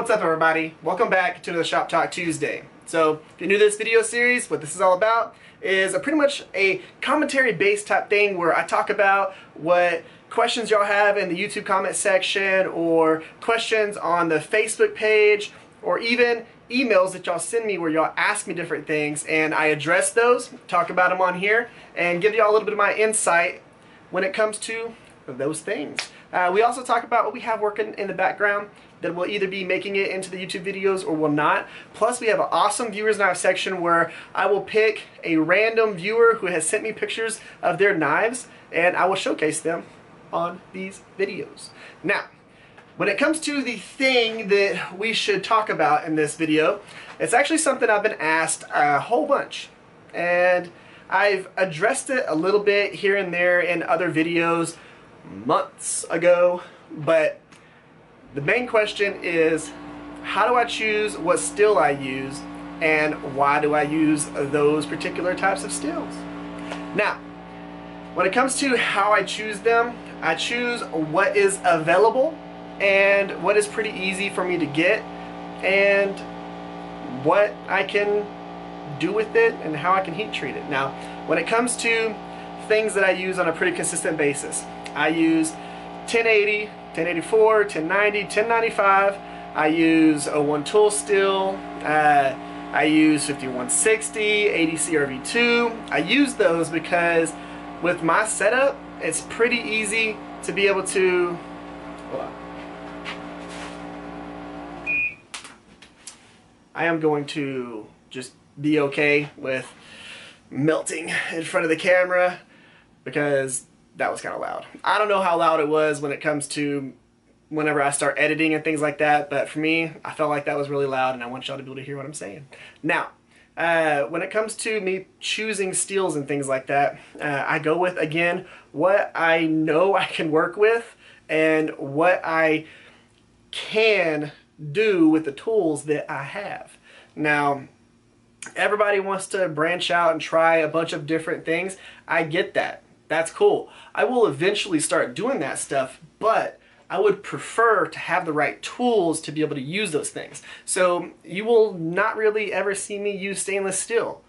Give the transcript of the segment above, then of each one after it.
What's up everybody? Welcome back to the Shop Talk Tuesday. So if you're new to this video series, what this is all about is a pretty much a commentary based type thing where I talk about what questions y'all have in the YouTube comment section or questions on the Facebook page or even emails that y'all send me where y'all ask me different things and I address those, talk about them on here, and give y'all a little bit of my insight when it comes to those things. Uh, we also talk about what we have working in the background that will either be making it into the YouTube videos or will not. Plus, we have an awesome viewers knife section where I will pick a random viewer who has sent me pictures of their knives and I will showcase them on these videos. Now, when it comes to the thing that we should talk about in this video, it's actually something I've been asked a whole bunch. And I've addressed it a little bit here and there in other videos months ago, but the main question is how do I choose what steel I use and why do I use those particular types of steels? Now, when it comes to how I choose them, I choose what is available and what is pretty easy for me to get and what I can do with it and how I can heat treat it. Now, when it comes to things that I use on a pretty consistent basis, I use 1080, 1084, 1090, 1095. I use O1 tool steel. Uh, I use 5160, 80 CRV2. I use those because with my setup, it's pretty easy to be able to I am going to just be okay with melting in front of the camera because that was kind of loud. I don't know how loud it was when it comes to whenever I start editing and things like that, but for me, I felt like that was really loud and I want y'all to be able to hear what I'm saying. Now, uh, when it comes to me choosing steels and things like that, uh, I go with, again, what I know I can work with and what I can do with the tools that I have. Now, everybody wants to branch out and try a bunch of different things. I get that. That's cool. I will eventually start doing that stuff, but I would prefer to have the right tools to be able to use those things. So you will not really ever see me use stainless steel.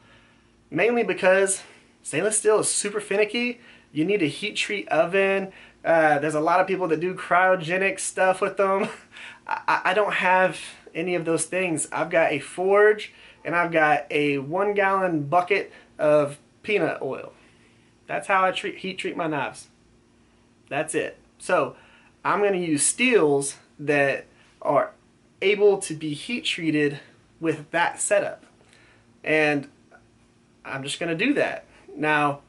Mainly because stainless steel is super finicky. You need a heat treat oven. Uh, there's a lot of people that do cryogenic stuff with them. I, I don't have any of those things. I've got a forge and I've got a one gallon bucket of peanut oil. That's how I treat, heat treat my knives. That's it. So I'm going to use steels that are able to be heat treated with that setup. And I'm just going to do that. Now,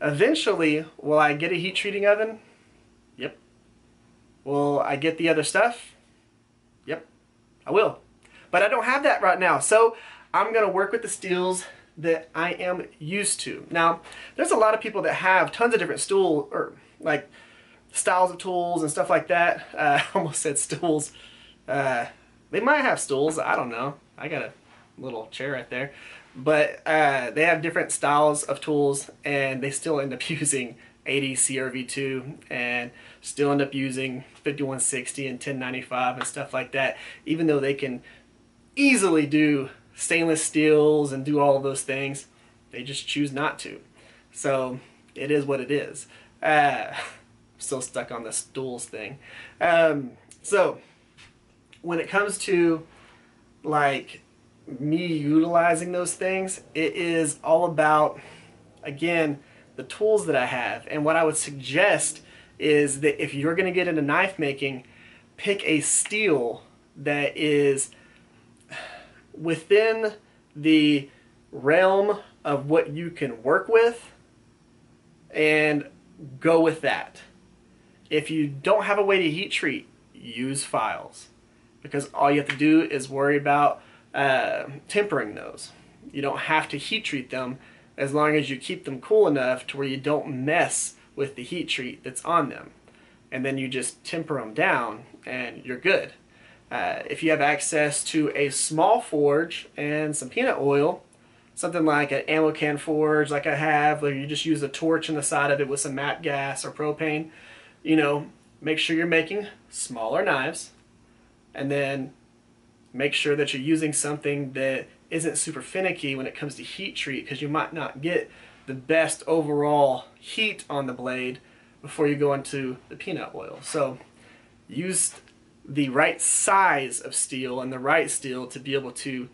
eventually, will I get a heat treating oven? Yep. Will I get the other stuff? Yep, I will. But I don't have that right now. So I'm going to work with the steels that I am used to. Now, there's a lot of people that have tons of different stool or like styles of tools and stuff like that. Uh, I almost said stools. Uh, they might have stools. I don't know. I got a little chair right there. But uh, they have different styles of tools and they still end up using 80 CRV2 and still end up using 5160 and 1095 and stuff like that even though they can easily do stainless steels and do all of those things. They just choose not to. So it is what it is. Uh, still stuck on the stools thing. Um, so when it comes to like me utilizing those things, it is all about, again, the tools that I have. And what I would suggest is that if you're going to get into knife making, pick a steel that is within the realm of what you can work with and go with that. If you don't have a way to heat treat, use files because all you have to do is worry about uh, tempering those. You don't have to heat treat them as long as you keep them cool enough to where you don't mess with the heat treat that's on them. And then you just temper them down and you're good. Uh, if you have access to a small forge and some peanut oil, something like an ammo can forge like I have, where you just use a torch on the side of it with some MAPP gas or propane, you know, make sure you're making smaller knives and then make sure that you're using something that isn't super finicky when it comes to heat treat because you might not get the best overall heat on the blade before you go into the peanut oil. So use the right size of steel and the right steel to be able to,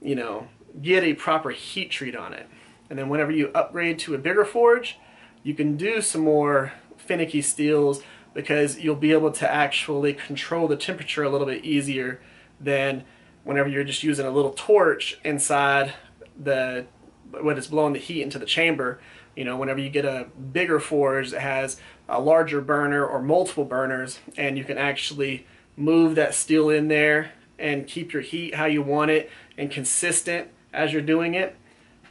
you know, get a proper heat treat on it. And then whenever you upgrade to a bigger forge, you can do some more finicky steels because you'll be able to actually control the temperature a little bit easier than whenever you're just using a little torch inside the when it's blowing the heat into the chamber. You know, whenever you get a bigger forge that has a larger burner or multiple burners and you can actually move that steel in there and keep your heat how you want it and consistent as you're doing it,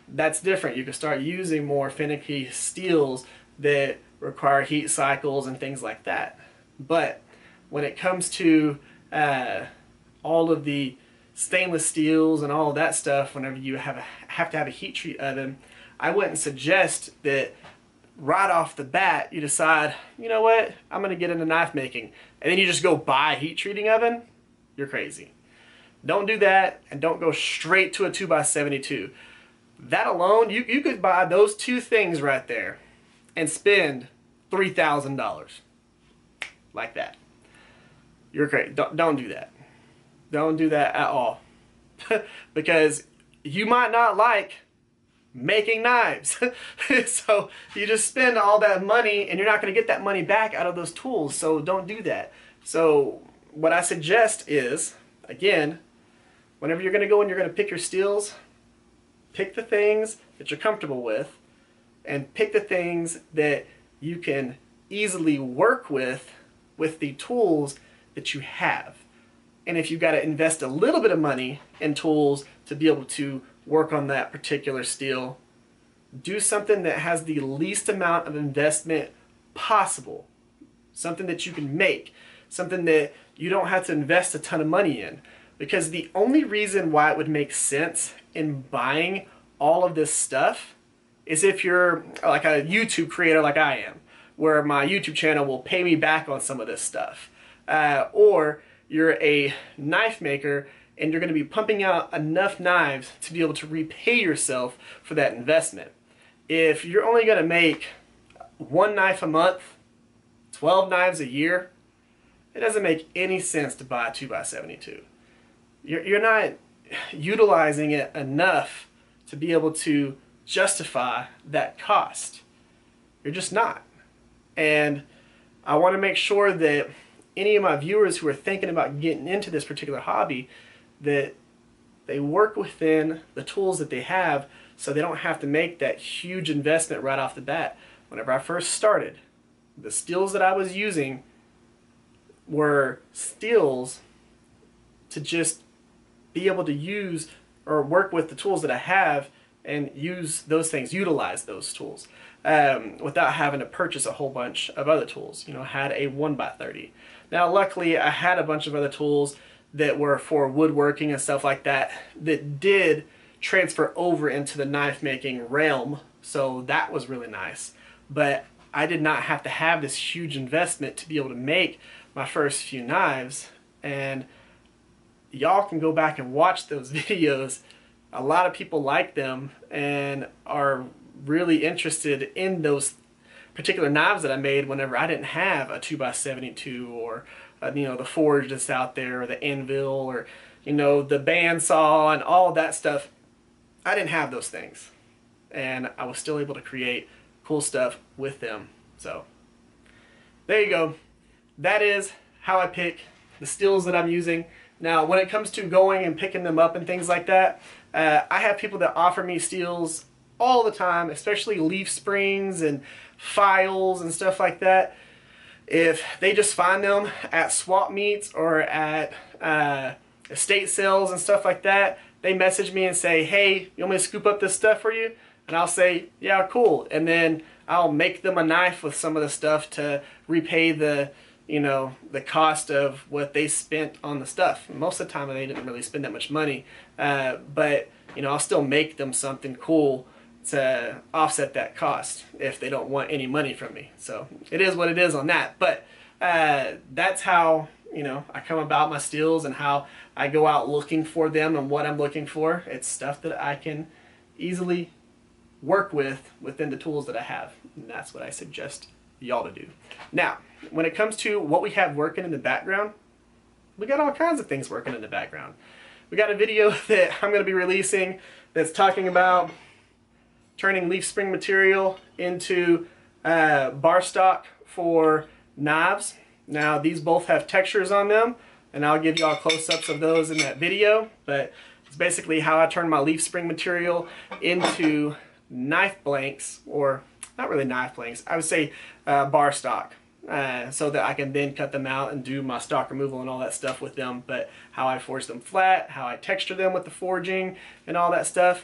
that's different. You can start using more finicky steels that require heat cycles and things like that. But when it comes to uh, all of the stainless steels and all that stuff, whenever you have a, have to have a heat treat oven, I wouldn't suggest that right off the bat you decide, you know what, I'm going to get into knife making, and then you just go buy a heat treating oven. You're crazy. Don't do that, and don't go straight to a 2x72. That alone, you, you could buy those two things right there and spend $3,000 like that. You're crazy. Don't, don't do that. Don't do that at all. because you might not like making knives. so you just spend all that money and you're not going to get that money back out of those tools. So don't do that. So what I suggest is, again, whenever you're going to go and you're going to pick your steels, pick the things that you're comfortable with and pick the things that you can easily work with with the tools that you have. And if you've got to invest a little bit of money in tools to be able to work on that particular steel, do something that has the least amount of investment possible. Something that you can make. Something that you don't have to invest a ton of money in. Because the only reason why it would make sense in buying all of this stuff is if you're like a YouTube creator like I am, where my YouTube channel will pay me back on some of this stuff. Uh, or you're a knife maker and you're going to be pumping out enough knives to be able to repay yourself for that investment. If you're only going to make one knife a month, 12 knives a year, it doesn't make any sense to buy a 2x72. You're, you're not utilizing it enough to be able to justify that cost. You're just not. And I want to make sure that any of my viewers who are thinking about getting into this particular hobby that they work within the tools that they have so they don't have to make that huge investment right off the bat. Whenever I first started, the steels that I was using were steels to just be able to use or work with the tools that I have and use those things, utilize those tools um, without having to purchase a whole bunch of other tools. You know, had a 1x30. Now, luckily, I had a bunch of other tools that were for woodworking and stuff like that that did transfer over into the knife making realm. So that was really nice. But I did not have to have this huge investment to be able to make my first few knives. And y'all can go back and watch those videos a lot of people like them and are really interested in those particular knives that I made whenever I didn't have a 2x72 or uh, you know the forge that's out there or the anvil or you know the bandsaw and all that stuff I didn't have those things. And I was still able to create cool stuff with them. So there you go. That is how I pick the steels that I'm using. Now when it comes to going and picking them up and things like that uh, I have people that offer me steels all the time, especially leaf springs and files and stuff like that. If they just find them at swap meets or at uh, estate sales and stuff like that, they message me and say, hey, you want me to scoop up this stuff for you? And I'll say, yeah, cool. And then I'll make them a knife with some of the stuff to repay the, you know, the cost of what they spent on the stuff. Most of the time they didn't really spend that much money. Uh, but, you know, I'll still make them something cool to offset that cost if they don't want any money from me. So it is what it is on that. But uh, that's how you know, I come about my steels and how I go out looking for them and what I'm looking for. It's stuff that I can easily work with within the tools that I have. And that's what I suggest y'all to do. Now, when it comes to what we have working in the background, we got all kinds of things working in the background. We got a video that I'm going to be releasing that's talking about turning leaf spring material into uh, bar stock for knives. Now these both have textures on them and I'll give y'all close-ups of those in that video but it's basically how I turn my leaf spring material into knife blanks or not really knife blanks I would say uh, bar stock uh, so that I can then cut them out and do my stock removal and all that stuff with them but how I forge them flat how I texture them with the forging and all that stuff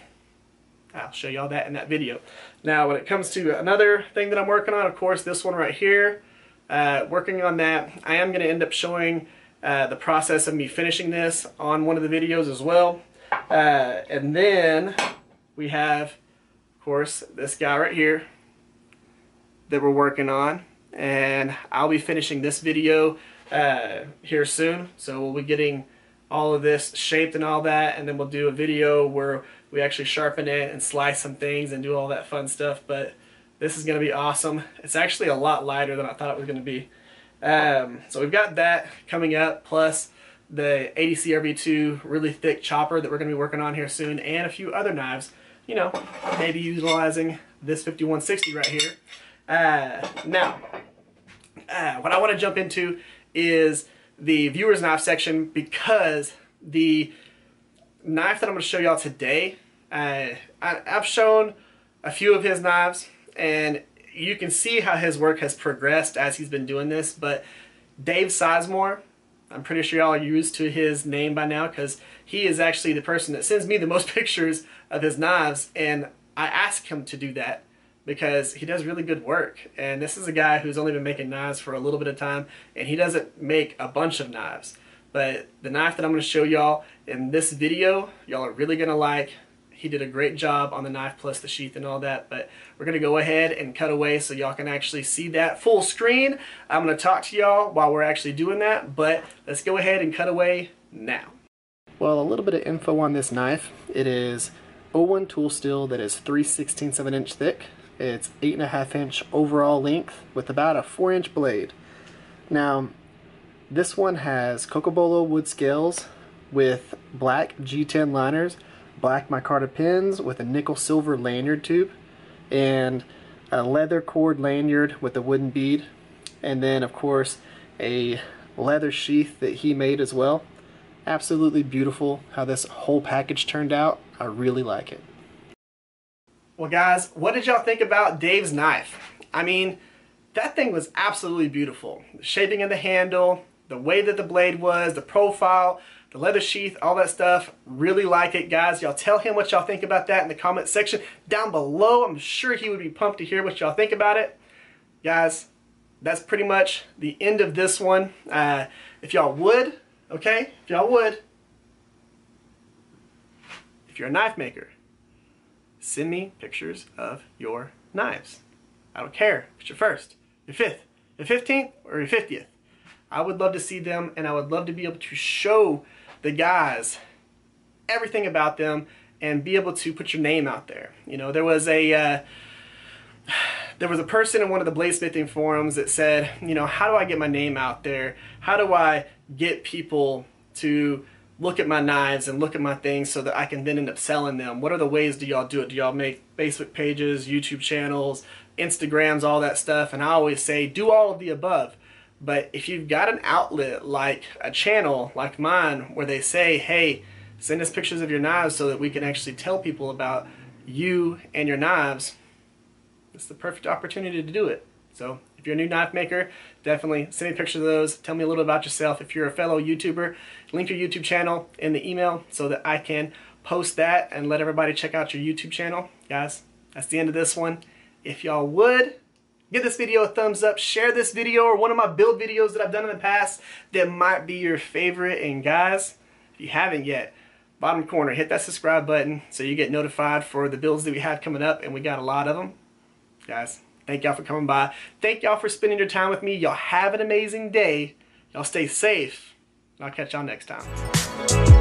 I'll show y'all that in that video. Now when it comes to another thing that I'm working on, of course this one right here, uh, working on that, I am going to end up showing uh, the process of me finishing this on one of the videos as well. Uh, and then we have, of course, this guy right here that we're working on. And I'll be finishing this video uh, here soon. So we'll be getting all of this shaped and all that. And then we'll do a video where we actually sharpen it and slice some things and do all that fun stuff. But this is going to be awesome. It's actually a lot lighter than I thought it was going to be. Um, so we've got that coming up, plus the 80 CRV2 really thick chopper that we're going to be working on here soon, and a few other knives. You know, maybe utilizing this 5160 right here. Uh, now, uh, what I want to jump into is the viewer's knife section because the knife that I'm going to show y'all today, uh, I, I've shown a few of his knives and you can see how his work has progressed as he's been doing this, but Dave Sizemore, I'm pretty sure y'all are used to his name by now because he is actually the person that sends me the most pictures of his knives and I ask him to do that because he does really good work and this is a guy who's only been making knives for a little bit of time and he doesn't make a bunch of knives but the knife that I'm going to show y'all in this video y'all are really going to like he did a great job on the knife plus the sheath and all that, but we're going to go ahead and cut away so y'all can actually see that full screen. I'm going to talk to y'all while we're actually doing that, but let's go ahead and cut away now. Well, a little bit of info on this knife. It is O1 tool steel that is 3 16 of an inch thick. It's 8.5 inch overall length with about a 4 inch blade. Now, this one has Cocobolo wood scales with black G10 liners black micarta pins with a nickel silver lanyard tube and a leather cord lanyard with a wooden bead and then of course a leather sheath that he made as well. Absolutely beautiful how this whole package turned out. I really like it well guys what did y'all think about Dave's knife I mean that thing was absolutely beautiful the shaping of the handle the way that the blade was the profile the leather sheath, all that stuff. Really like it, guys. Y'all tell him what y'all think about that in the comment section down below. I'm sure he would be pumped to hear what y'all think about it. Guys, that's pretty much the end of this one. Uh, if y'all would, okay, if y'all would, if you're a knife maker, send me pictures of your knives. I don't care if it's your first, your fifth, your 15th, or your 50th. I would love to see them and I would love to be able to show the guys everything about them and be able to put your name out there. You know, there was a uh, there was a person in one of the bladesmithing forums that said, you know, how do I get my name out there? How do I get people to look at my knives and look at my things so that I can then end up selling them? What are the ways do y'all do it? Do y'all make Facebook pages, YouTube channels, Instagrams, all that stuff? And I always say, do all of the above. But if you've got an outlet like a channel like mine where they say, hey, send us pictures of your knives so that we can actually tell people about you and your knives, it's the perfect opportunity to do it. So if you're a new knife maker, definitely send me pictures of those. Tell me a little about yourself. If you're a fellow YouTuber, link your YouTube channel in the email so that I can post that and let everybody check out your YouTube channel. Guys, that's the end of this one. If y'all would, Give this video a thumbs up, share this video or one of my build videos that I've done in the past that might be your favorite. And guys, if you haven't yet, bottom corner, hit that subscribe button so you get notified for the builds that we have coming up, and we got a lot of them. Guys, thank y'all for coming by. Thank y'all for spending your time with me. Y'all have an amazing day, Y'all stay safe. I'll catch y'all next time.